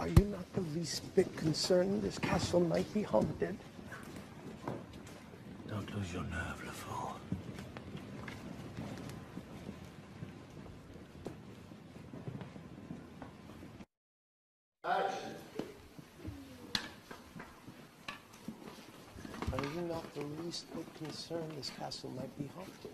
Are you not the least bit concerned this castle might be haunted? Don't lose your nerve, LeFou. Are you not the least bit concerned this castle might be haunted?